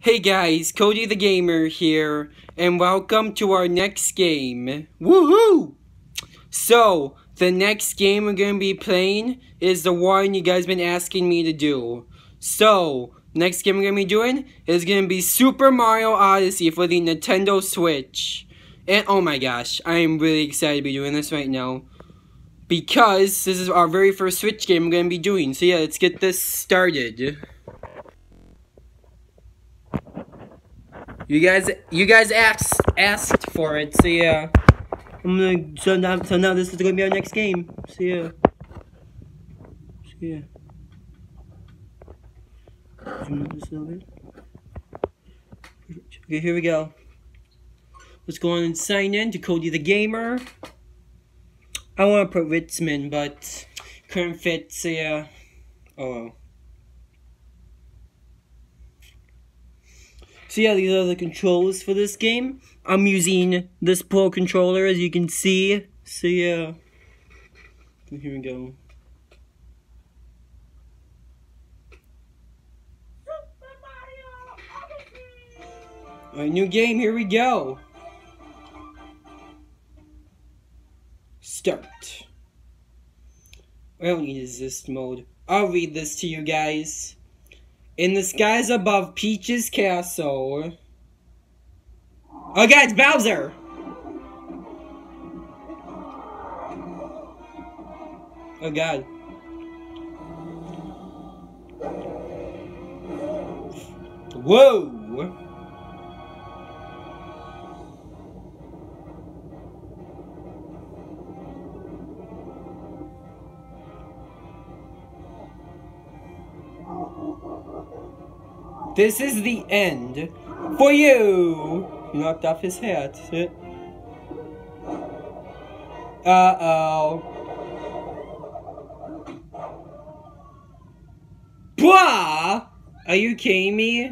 Hey guys, Cody the Gamer here, and welcome to our next game. Woohoo! So, the next game we're going to be playing is the one you guys been asking me to do. So, next game we're going to be doing is going to be Super Mario Odyssey for the Nintendo Switch. And oh my gosh, I am really excited to be doing this right now. Because this is our very first Switch game we're going to be doing. So yeah, let's get this started. You guys, you guys asked asked for it, so yeah. I'm gonna so now so now this is gonna be our next game. So yeah. So yeah. Okay, here we go. Let's go on and sign in to Cody the Gamer. I want to put Ritzman, but couldn't fit, so yeah. Oh So yeah, these are the controls for this game. I'm using this Pro controller, as you can see. So yeah. Here we go. Alright, new game, here we go. Start. I don't need assist mode. I'll read this to you guys. In the skies above Peach's castle. Oh god, it's Bowser! Oh god. Whoa! This is the end for you. He knocked off his hat. Uh oh. Blah! Are you kidding me?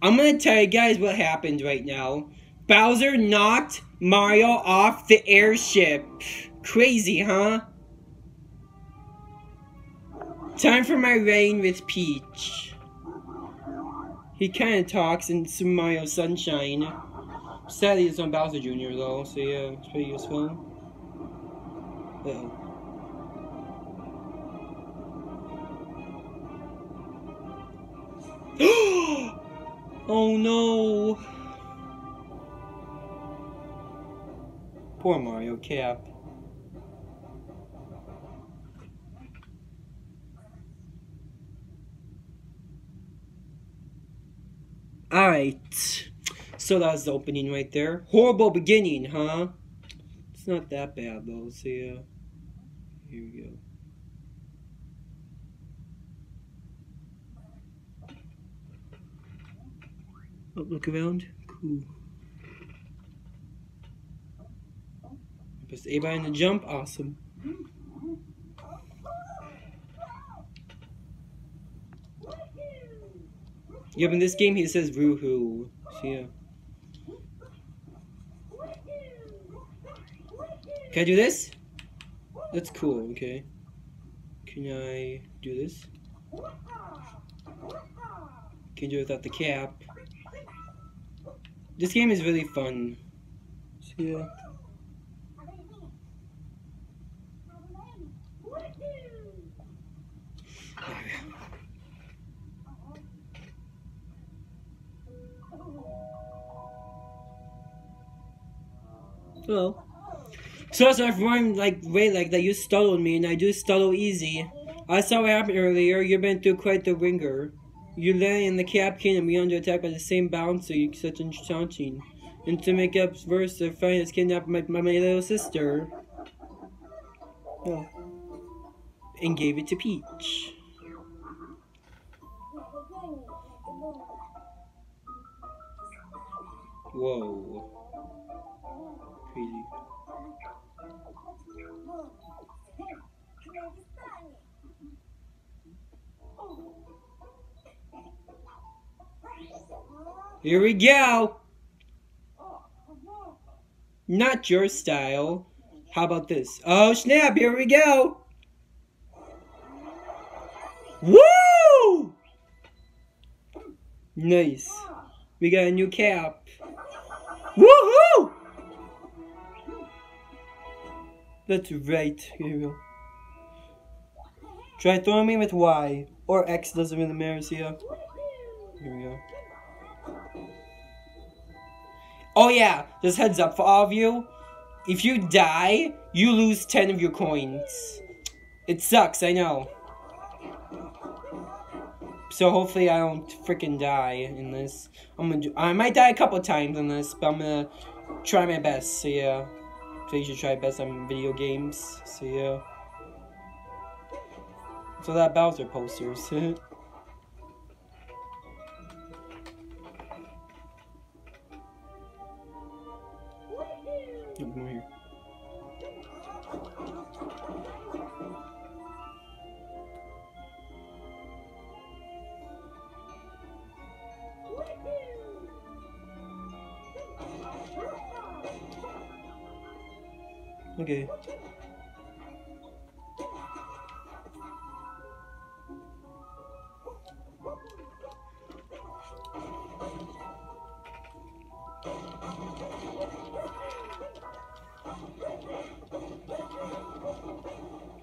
I'm gonna tell you guys what happened right now. Bowser knocked Mario off the airship. Crazy, huh? Time for my reign with Peach. He kinda talks in Super Mario Sunshine. Sadly, it's on Bowser Jr. though, so yeah, it's pretty useful. Uh oh. oh no! Poor Mario Cap. Alright. So that was the opening right there. Horrible beginning, huh? It's not that bad though, so yeah. Here we go. Oh, look around. Cool. Press A button to jump. Awesome. Yep, in this game he says woohoo. So yeah. Can I do this? That's cool, okay. Can I do this? Can you do it without the cap. This game is really fun. So yeah. Well. So that's everyone like wait like that you startled me and I do startle easy. I saw what happened earlier, you've been through quite the ringer. You land in the cap can and be under attack by the same bouncer you such enchanting. And to make up worse, the friend has kidnapped my, my, my little sister. Oh. And gave it to Peach. Whoa. Here we go. Not your style. How about this? Oh snap, here we go. Woo! Nice. We got a new cap. That's right. Here we go. Try throwing me with Y. Or X doesn't really matter, see ya. Here we go. Oh yeah, just heads up for all of you. If you die, you lose 10 of your coins. It sucks, I know. So hopefully I don't freaking die in this. I'm gonna do, I might die a couple times in this, but I'm gonna try my best. So yeah, so you should try best on video games. So yeah. So that Bowser posters. here. Okay.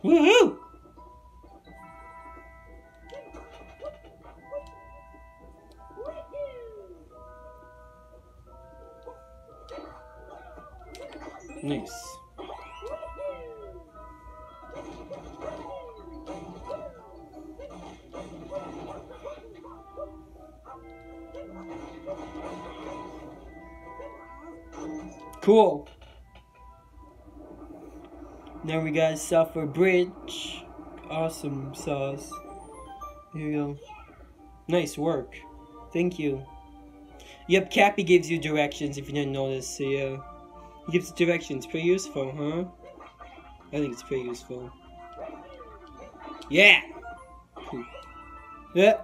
Woohoo! Cool. Then we got Sulfur Bridge. Awesome sauce. Here you go. Nice work. Thank you. Yep, Cappy gives you directions if you didn't notice. So yeah. He gives directions. Pretty useful, huh? I think it's pretty useful. Yeah! Yeah.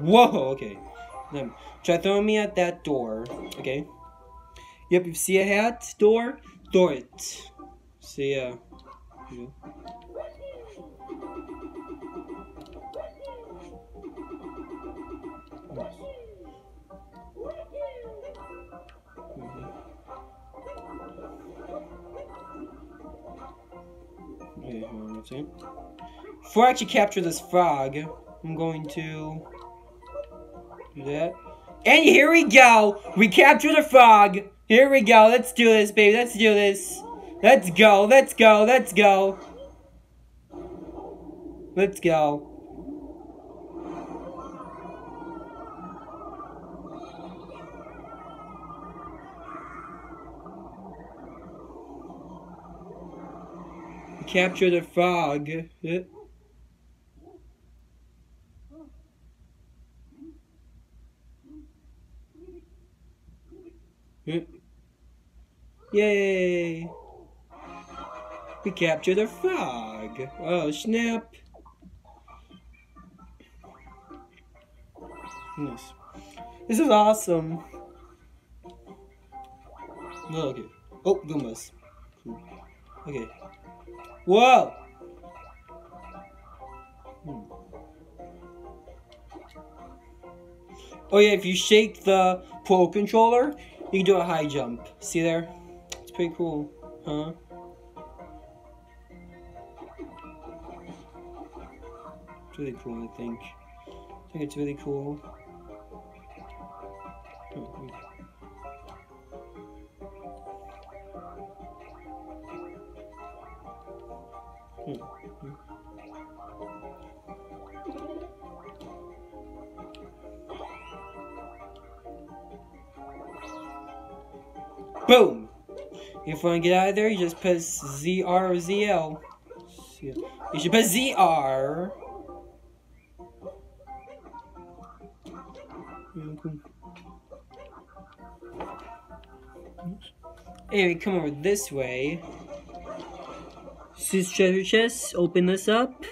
Whoa, okay. Then try throwing me at that door. Okay. Yep, you see a hat door, throw it. See uh, ya. Yeah. Okay, Before I actually capture this frog, I'm going to that. And here we go! We captured the frog! Here we go, let's do this, baby, let's do this. Let's go, let's go, let's go. Let's go. Capture the frog. Yay! We captured a frog. Oh, snap. Nice. This is awesome. Okay. Oh, Goombas. Okay. Whoa! Hmm. Oh yeah, if you shake the Pro Controller, you can do a high jump. See there? It's pretty cool, huh? It's really cool, I think. I think it's really cool. Boom! If you want to get out of there, you just press ZR or ZL. You should press ZR. Anyway, come over this way. This is treasure chest. Open this up.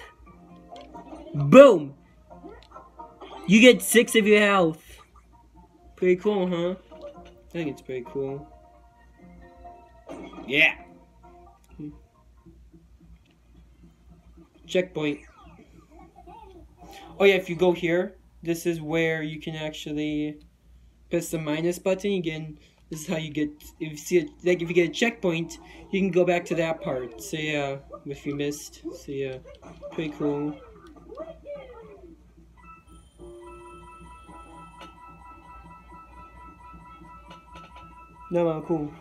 Boom! You get six of your health. Pretty cool, huh? I think it's pretty cool. Yeah. Checkpoint. Oh yeah, if you go here, this is where you can actually press the minus button. again. This is how you get. If you see it, like if you get a checkpoint, you can go back to that part. So yeah, if you missed. So yeah, pretty cool. No, no, cool.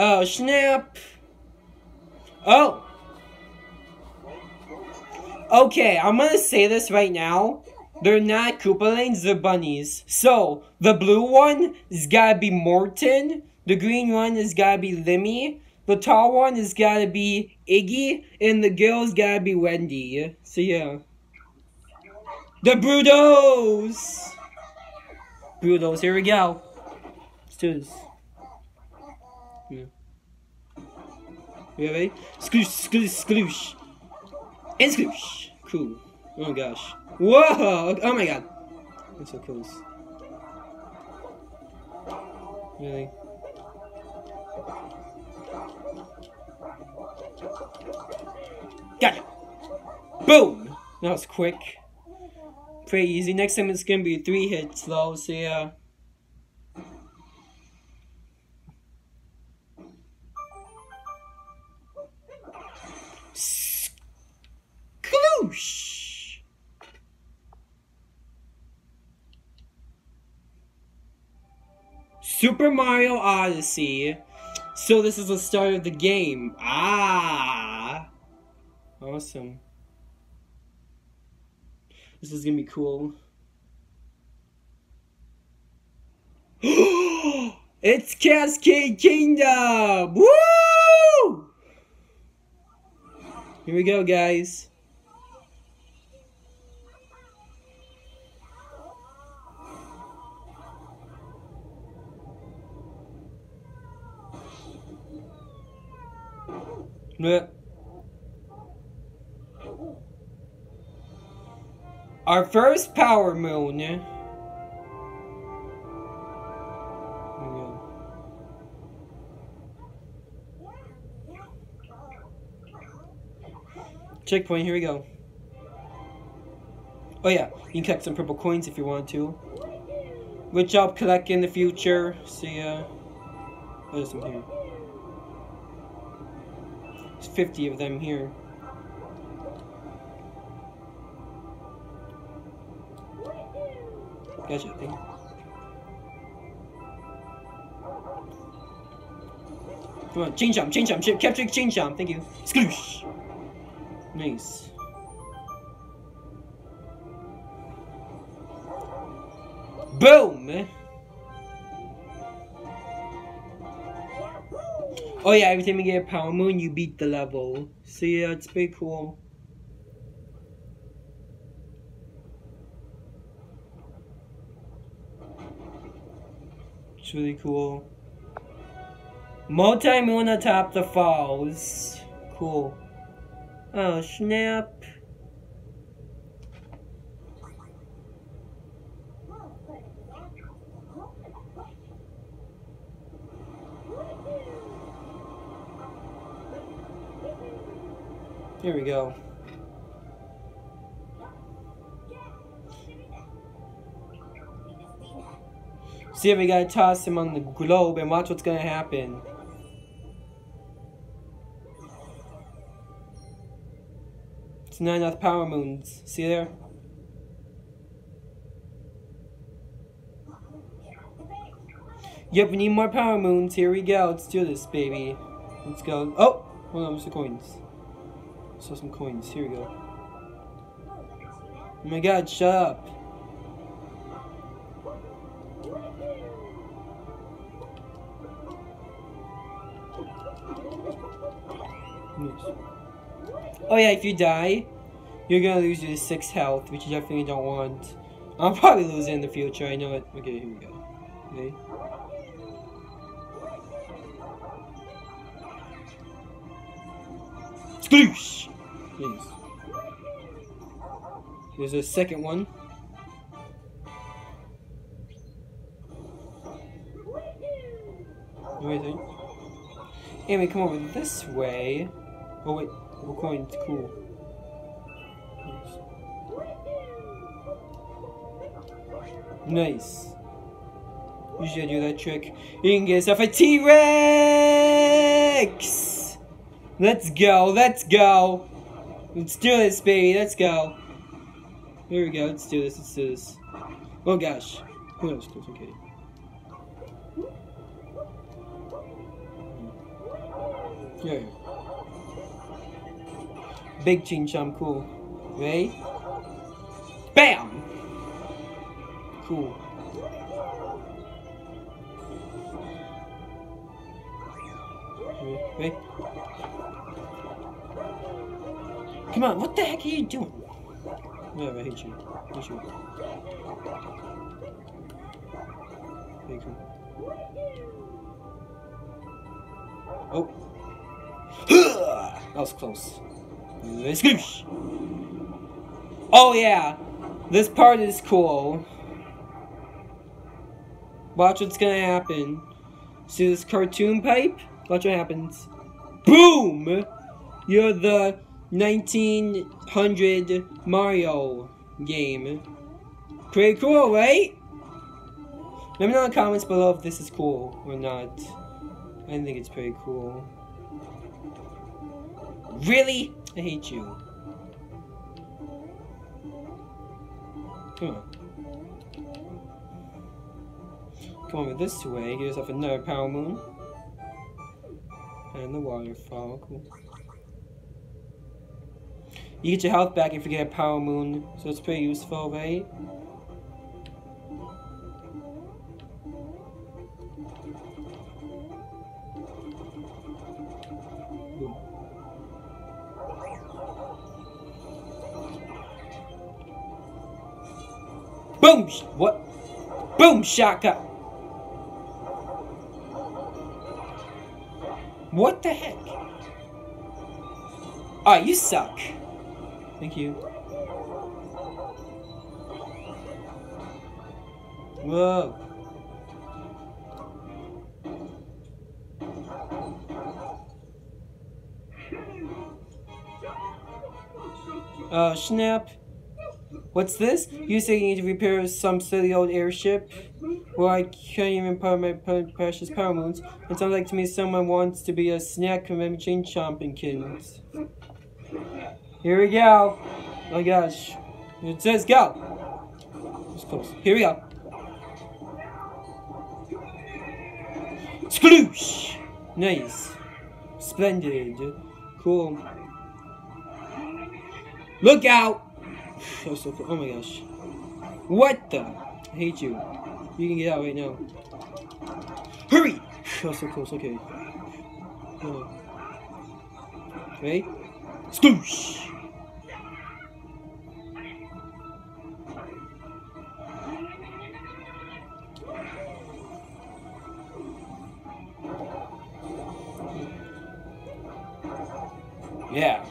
Oh, snap! Oh! Okay, I'm gonna say this right now. They're not Koopalings, they're bunnies. So, the blue one is gotta be Morton. The green one is gotta be Lemmy. The tall one is gotta be Iggy. And the girl's gotta be Wendy. So, yeah. The Brutos! Brutos, here we go. Let's do this. You ready? Skloosh, skloosh, skloosh. And skloosh. Cool. Oh my gosh. Whoa! Oh my god. That's so close. Really? Gotcha! Boom! That was quick. Pretty easy. Next time it's gonna be three hits though, so yeah. Super Mario Odyssey. So this is the start of the game. Ah! Awesome. This is gonna be cool. it's Cascade Kingdom! Woo! Here we go, guys. Bleh. Our first power moon. Yeah? Checkpoint, here we go. Oh yeah, you can collect some purple coins if you want to. Which I'll collect in the future. See ya. Oh, there's some here. There's 50 of them here. Gotcha, you. Come on, Chain Chomp, Chain Chomp, ch- capture Chain Chomp, thank you. Skloosh! Nice. Boom! Eh? Oh yeah, every time you get a power moon, you beat the level. So yeah, it's pretty cool. It's really cool. Multi-moon atop the falls. Cool. Oh, snap. Here we go. See if we gotta toss him on the globe and watch what's gonna happen. It's not enough power moons. See there? Yep, we need more power moons. Here we go. Let's do this, baby. Let's go. Oh! Hold on, the coins? Saw some coins. Here we go. Oh my god, shut up. Oh yeah, if you die, you're gonna lose your 6 health, which you definitely don't want. I'll probably lose it in the future, I know it. Okay, here we go. Okay. Sploosh! Yes. There's a second one. Waiting. And we come over this way. Oh wait, we're going to cool. Nice. Usually I do that trick. You can get yourself a T-Rex! Let's go, let's go! Let's do this, baby, let's go. Here we go, let's do this, let's do this. Oh gosh. Oh gosh, it's okay. Yeah. Big Chain Chomp, cool. Ready? BAM! Cool. Heck are you doing? Whatever, I hate you. I hate you. Cool. Oh. that was close. Scoosh! Oh yeah! This part is cool. Watch what's gonna happen. See this cartoon pipe? Watch what happens. Boom! You're the 1900 Mario game. Pretty cool, right? Let me know in the comments below if this is cool or not. I think it's pretty cool. Really? I hate you. Come on. Come over this way, get yourself another power moon. And the waterfall, cool. You get your health back if you get a power moon, so it's pretty useful, right? Boom! What? Boom! Shaka! What the heck? Ah, oh, you suck. Thank you. Whoa. Uh, oh, snap. What's this? You say you need to repair some silly old airship? Well, I can't even power my precious power moons. It sounds like to me someone wants to be a snack convention chomping kittens. Here we go. Oh gosh. It says go. It's close. Here we go. Sploosh! Nice. Splendid. Cool. Look out! Oh, so cool. oh my gosh. What the? I hate you. You can get out right now. Hurry! Oh, so close. Okay. Oh. Ready? Sploosh! Yeah.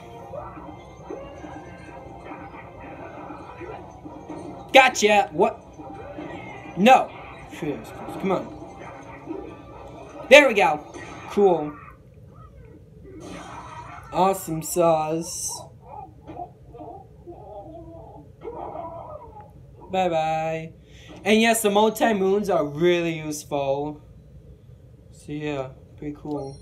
Gotcha! What? No. Come on. There we go. Cool. Awesome sauce. Bye bye. And yes, the multi-moons are really useful. So yeah, pretty cool.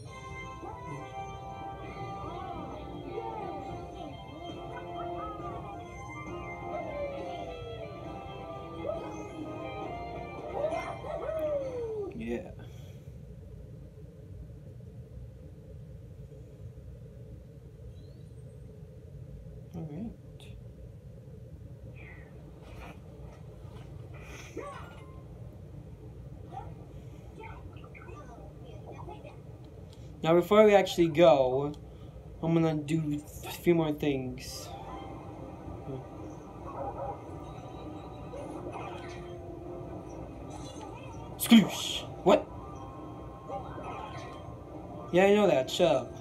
Now before we actually go, I'm gonna do a few more things. Sploosh! What? Yeah, I know that. Shut up.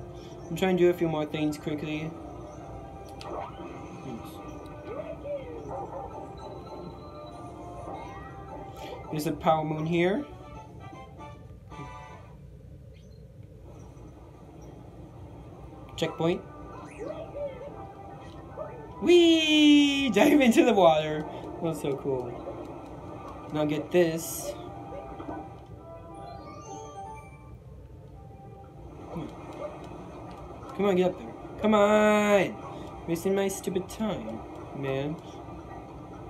I'm trying to do a few more things quickly. There's a power moon here. Checkpoint. Whee! Dive into the water. That's so cool. Now get this. Hmm. Come on, get up there. Come on! Wasting my stupid time, man.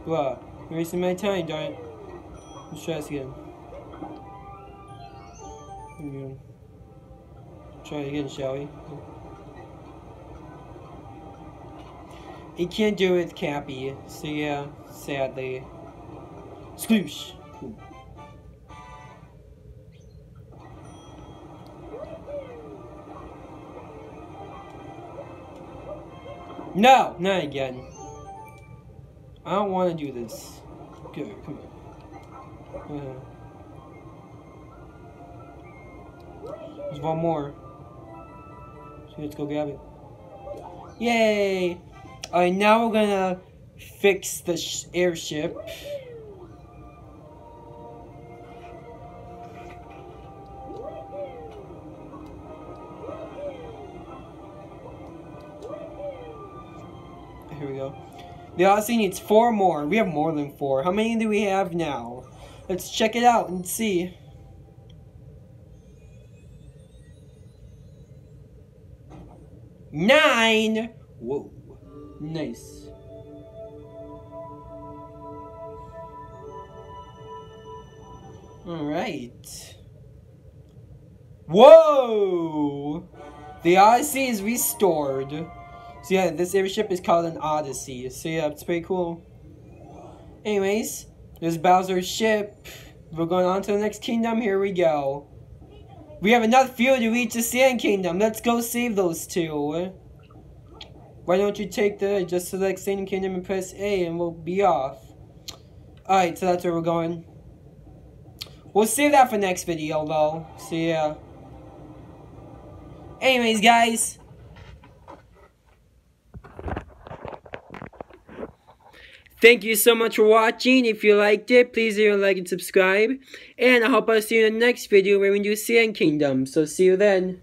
Blah. Wasting my time, darn it. Let's try this again. Again. Try it again, shall we? He can't do it Cappy, so yeah, sadly. Sploosh! No! Not again. I don't want to do this. Good, come on. Uh, there's one more. So let's go grab it. Yay! Alright, now we're gonna fix the airship. Here we go. The Odyssey needs four more. We have more than four. How many do we have now? Let's check it out and see. Nine! Whoa. Nice. Alright. Whoa! The Odyssey is restored. So yeah, this airship is called an Odyssey. So yeah, it's pretty cool. Anyways, there's Bowser's ship. We're going on to the next kingdom. Here we go. We have enough fuel to reach the Sand Kingdom. Let's go save those two. Why don't you take the, just select Sand Kingdom and press A and we'll be off. Alright, so that's where we're going. We'll save that for next video though. So yeah. Anyways, guys. Thank you so much for watching. If you liked it, please leave a like and subscribe. And I hope I'll see you in the next video where we do Sand Kingdom. So see you then.